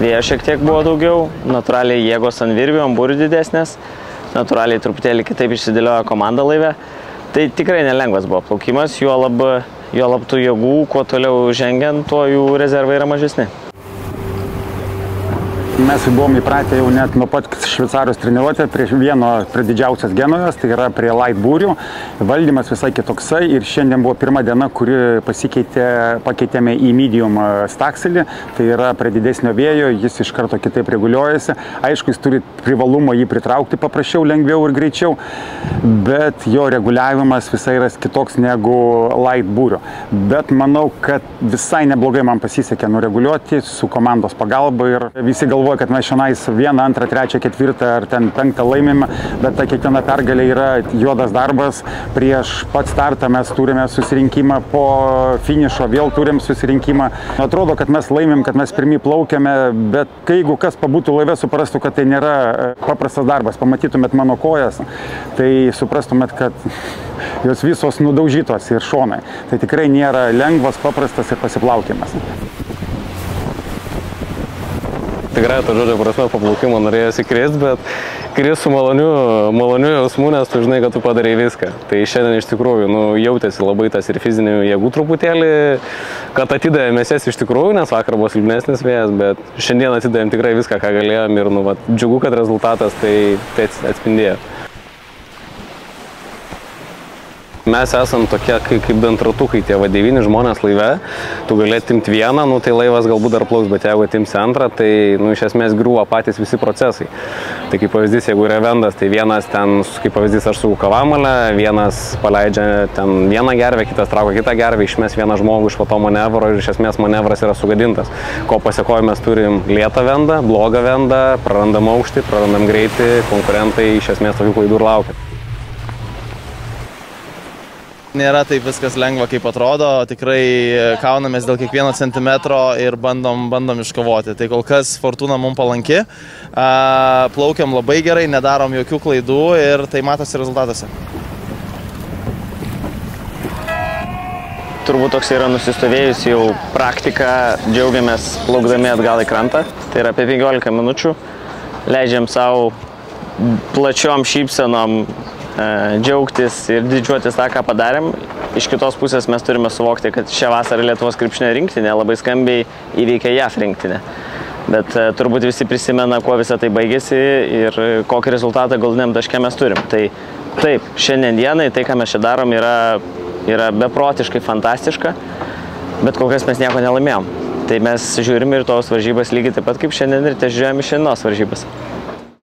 vėjo šiek tiek buvo daugiau, natūraliai jėgos ant virvių, ant būrių didesnės, natūraliai truputėlį kitaip išsidėliojo komanda laive. Tai tikrai nelengvas buvo plaukimas, juo lab, juo lab tų jėgų, kuo toliau žengiant, tuo jų rezervai yra mažesni. Mes buvom įpratę jau net nuo pat Šveicarijos treniruotę prie vieno, prie didžiausias genojos, tai yra prie light būrių. Valdymas visai kitoksai ir šiandien buvo pirma diena, kuri pasikeitė, pakeitėme į medium stakselį, tai yra prie didesnio vėjo, jis iš karto kitaip reguliuojasi. Aišku, jis turi privalumą jį pritraukti paprasčiau, lengviau ir greičiau, bet jo reguliavimas visai yra kitoks negu light būrio. Bet manau, kad visai neblogai man pasisekė nureguliuoti su komandos pagalba ir visi galvoja, galvoja, kad mes šiandien vieną, antrą, trečią, ketvirtą ar ten penktą laimime, bet ta kiekviena pergalė yra juodas darbas. Prieš pat startą mes turime susirinkimą, po finišo vėl turim susirinkimą. Atrodo, kad mes laimim, kad mes pirmie plaukiame, bet kai jeigu kas pabūtų laive, suprastų, kad tai nėra e, paprastas darbas, pamatytumėt mano kojas, tai suprastumėt, kad jos visos nudaužytos ir šonai. Tai tikrai nėra lengvas, paprastas ir pasiplaukimas tikrai to žodžio prasme paplaukimo norėjosi krist, bet krist su maloniu, maloniu jausmu, nes tu žinai, kad tu padarai viską. Tai šiandien iš tikrųjų nu, jautėsi labai tas ir fizinių jėgų truputėlį, kad atidavėmės jas iš tikrųjų, nes vakar buvo silpnesnis vėjas, bet šiandien atidavėm tikrai viską, ką galėjom ir nu, va, džiugu, kad rezultatas tai, tai atspindėjo. Mes esam tokie kaip, kaip dantratukai, tie va devyni žmonės laive, tu gali atimti vieną, nu, tai laivas galbūt dar plauks, bet jeigu atimsi antrą, tai nu, iš esmės griūva patys visi procesai. Tai kaip pavyzdys, jeigu yra vendas, tai vienas ten, kaip pavyzdys, aš su kavamalė, vienas paleidžia ten vieną gervę, kitas traukia kitą gervę, išmes vieną žmogų iš to manevro ir iš esmės manevras yra sugadintas. Ko pasiekoju mes turim lietą vendą, blogą vendą, prarandam aukštį, prarandam greitį, konkurentai iš esmės tokių klaidų ir laukia. Nėra taip viskas lengva, kaip atrodo, tikrai kaunamės dėl kiekvieno centimetro ir bandom, bandom iškovoti. Tai kol kas fortūna mums palanki, plaukiam labai gerai, nedarom jokių klaidų ir tai matosi rezultatuose. Turbūt toks yra nusistovėjusi jau praktika, džiaugiamės plaukdami atgal į krantą, tai yra apie 15 minučių, leidžiam savo plačiom šypsenom džiaugtis ir didžiuotis tą, ką padarėm. Iš kitos pusės mes turime suvokti, kad šią vasarą Lietuvos krepšinio rinktinė labai skambiai įveikė JAF rinktinę. Bet turbūt visi prisimena, kuo visą tai baigėsi ir kokį rezultatą galiniam taške mes turim. Tai taip, šiandien dienai tai, ką mes čia darom, yra, yra beprotiškai fantastiška, bet kol kas mes nieko nelaimėjom. Tai mes žiūrim ir tos varžybas lygiai taip pat kaip šiandien ir te žiūrėjom iš šiandienos varžybas.